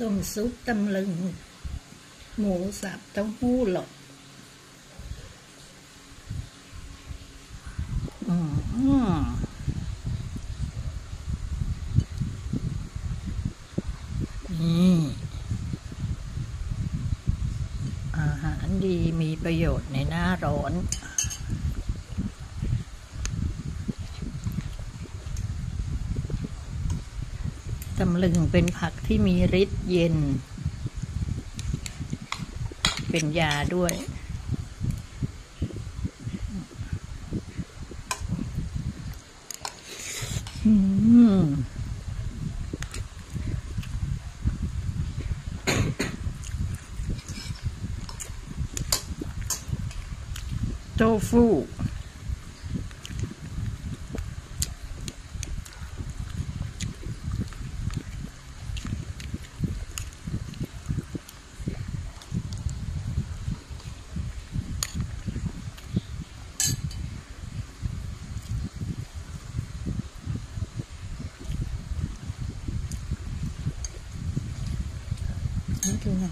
ต้มซุปตำลึง หมูสับเต้าหู้หลดอืมนี่อาหารดีมีประโยชน์ในหน้าร้อน ตำลึงเป็นผักที่มีฤทธิ์เย็น เป็นยาด้วย อืมโต ฟูนี่คือไง